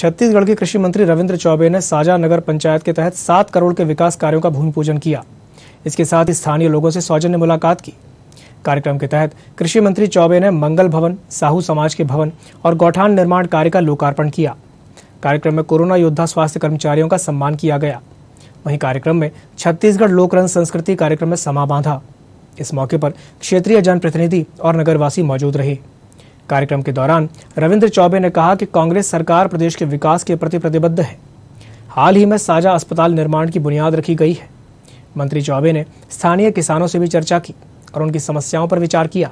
छत्तीसगढ़ के कृषि मंत्री रविंद्र चौबे ने साजा नगर पंचायत के तहत सात करोड़ के विकास कार्यों का भूमि पूजन किया। इसके साथ ही स्थानीय लोगों से सौजन्य मुलाकात की। कार्यक्रम के तहत कृषि मंत्री चौबे ने मंगल भवन, साहू समाज के भवन और गौठान निर्माण कार्य का लोकार्पण किया। कार्यक्रम में कोरोना योद्धा स्वास्थ्य कर्मचारियों का सम्मान किया गया। वहीं कार्यक्रम में छत्तीसगढ़ लोकरंग संस्कृति कार्यक्रम में समा बांधा इस मौके पर क्षेत्रीय जनप्रतिनिधि और नगरवासी मौजूद रहे। कार्यक्रम के दौरान रविंद्र चौबे ने कहा कि कांग्रेस सरकार प्रदेश के विकास के प्रति प्रतिबद्ध है। हाल ही में साझा अस्पताल निर्माण की बुनियाद रखी गई है। मंत्री चौबे ने स्थानीय किसानों से भी चर्चा की और उनकी समस्याओं पर विचार किया।